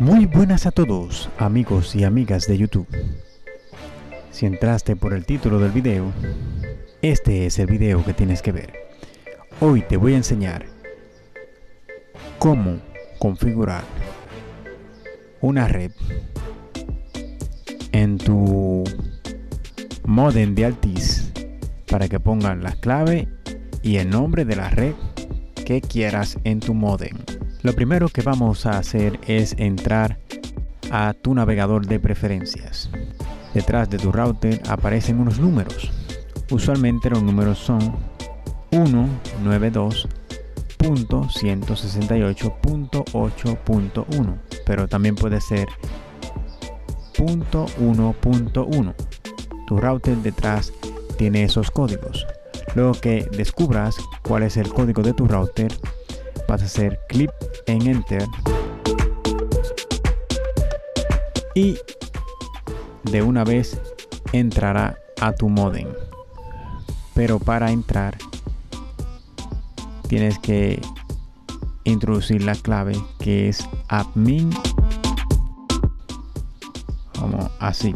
Muy buenas a todos, amigos y amigas de YouTube. Si entraste por el título del video, este es el video que tienes que ver. Hoy te voy a enseñar cómo configurar una red en tu modem de Altis para que pongan la clave y el nombre de la red que quieras en tu modem. Lo primero que vamos a hacer es entrar a tu navegador de preferencias. Detrás de tu router aparecen unos números. Usualmente los números son 192.168.8.1, pero también puede ser .1.1. Tu router detrás tiene esos códigos. Luego que descubras cuál es el código de tu router, vas a hacer clic en enter. Y de una vez entrará a tu modem. Pero para entrar tienes que introducir la clave que es admin. Como así.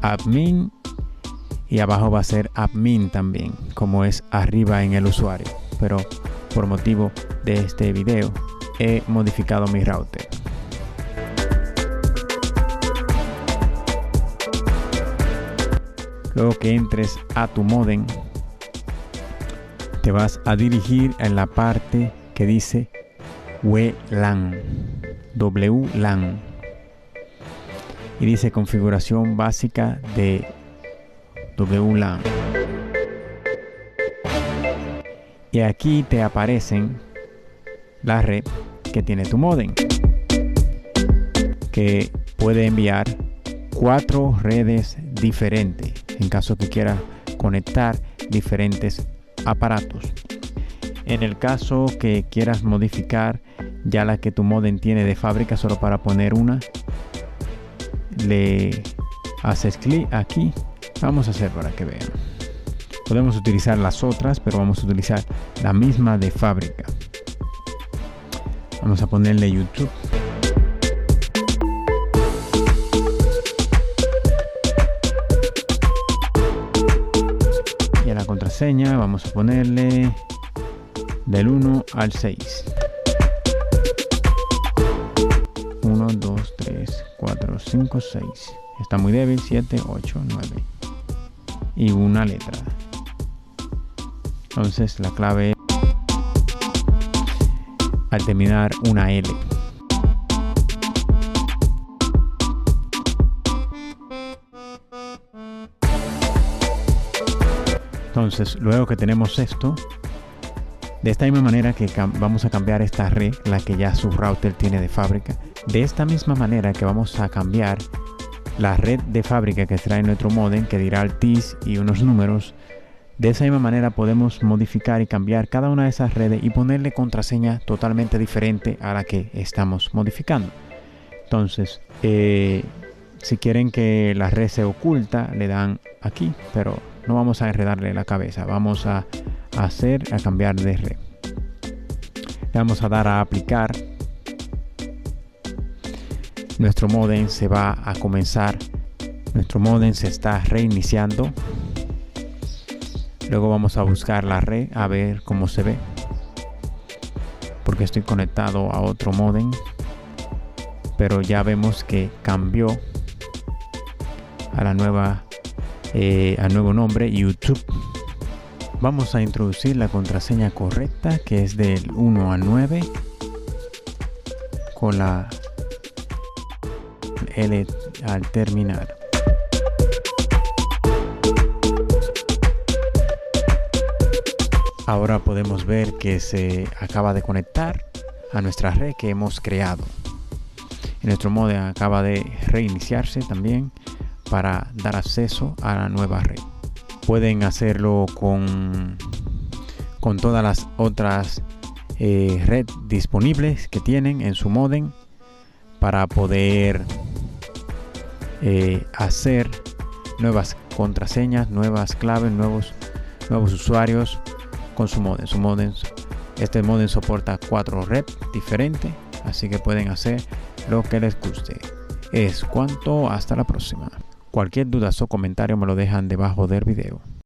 Admin. Y abajo va a ser admin también como es arriba en el usuario. Pero por motivo de este video he modificado mi router. Luego que entres a tu modem, te vas a dirigir en la parte que dice WLAN, WLAN. Y dice configuración básica de WLAN. Y aquí te aparecen la red que tiene tu modem, que puede enviar cuatro redes diferentes en caso que quieras conectar diferentes aparatos. En el caso que quieras modificar ya la que tu modem tiene de fábrica solo para poner una, le haces clic aquí. Vamos a hacer para que vean. Podemos utilizar las otras, pero vamos a utilizar la misma de fábrica. Vamos a ponerle YouTube. Y a la contraseña vamos a ponerle del 1 al 6. 1, 2, 3, 4, 5, 6. Está muy débil. 7, 8, 9. Y una letra. Entonces la clave al terminar una L. Entonces, luego que tenemos esto, de esta misma manera que vamos a cambiar esta red, la que ya su router tiene de fábrica, de esta misma manera que vamos a cambiar la red de fábrica que trae nuestro modem, que dirá el TIS y unos números, de esa misma manera podemos modificar y cambiar cada una de esas redes y ponerle contraseña totalmente diferente a la que estamos modificando. Entonces, eh, si quieren que la red se oculta, le dan aquí, pero no vamos a enredarle la cabeza. Vamos a hacer, a cambiar de red. Le vamos a dar a aplicar. Nuestro modem se va a comenzar. Nuestro modem se está reiniciando Luego vamos a buscar la red a ver cómo se ve. Porque estoy conectado a otro modem. Pero ya vemos que cambió a la nueva eh, al nuevo nombre YouTube. Vamos a introducir la contraseña correcta que es del 1 al 9 con la L al terminar. Ahora podemos ver que se acaba de conectar a nuestra red que hemos creado. Nuestro modem acaba de reiniciarse también para dar acceso a la nueva red. Pueden hacerlo con, con todas las otras eh, redes disponibles que tienen en su modem para poder eh, hacer nuevas contraseñas, nuevas claves, nuevos, nuevos usuarios con su modem. Su modem este modem soporta cuatro reps diferentes, así que pueden hacer lo que les guste. Es cuanto, hasta la próxima. Cualquier duda o comentario me lo dejan debajo del video.